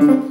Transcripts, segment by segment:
Mm-hmm.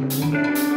Música